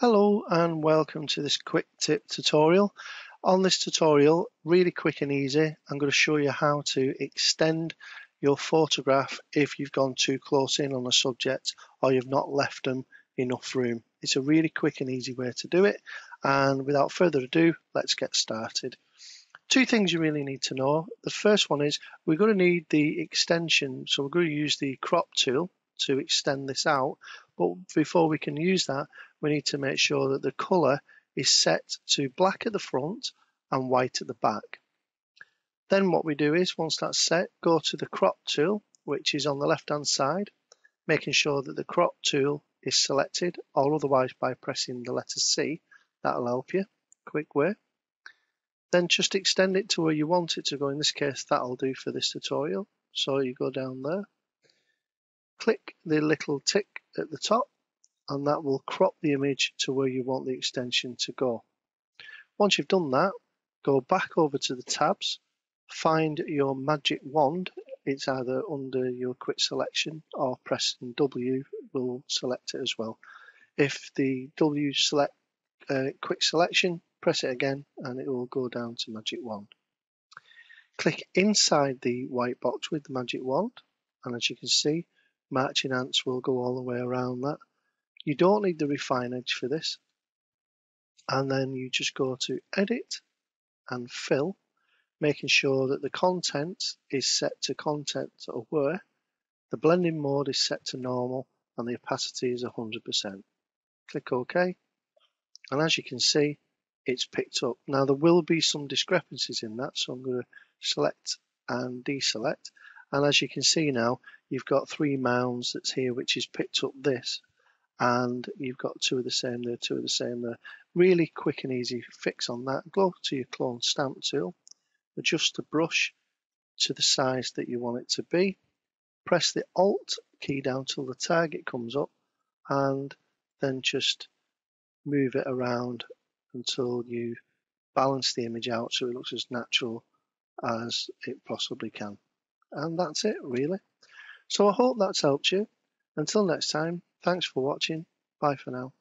Hello and welcome to this quick tip tutorial. On this tutorial, really quick and easy, I'm going to show you how to extend your photograph if you've gone too close in on a subject or you've not left them enough room. It's a really quick and easy way to do it and without further ado, let's get started. Two things you really need to know. The first one is we're going to need the extension, so we're going to use the crop tool to extend this out. But before we can use that, we need to make sure that the color is set to black at the front and white at the back. Then what we do is, once that's set, go to the crop tool, which is on the left hand side, making sure that the crop tool is selected, or otherwise by pressing the letter C, that'll help you, quick way. Then just extend it to where you want it to go. In this case, that'll do for this tutorial. So you go down there, click the little tick at the top and that will crop the image to where you want the extension to go. Once you've done that, go back over to the tabs, find your magic wand. It's either under your quick selection or pressing W will select it as well. If the W select uh, quick selection, press it again and it will go down to magic wand. Click inside the white box with the magic wand and as you can see Marching ants will go all the way around that. You don't need the refine edge for this. And then you just go to edit and fill, making sure that the content is set to content aware, the blending mode is set to normal, and the opacity is 100%. Click OK. And as you can see, it's picked up. Now there will be some discrepancies in that, so I'm going to select and deselect. And as you can see now, you've got three mounds that's here, which has picked up this. And you've got two of the same there, two of the same there. Really quick and easy fix on that. Go to your clone stamp tool, adjust the brush to the size that you want it to be. Press the Alt key down till the target comes up and then just move it around until you balance the image out so it looks as natural as it possibly can. And that's it, really. So I hope that's helped you. Until next time, thanks for watching. Bye for now.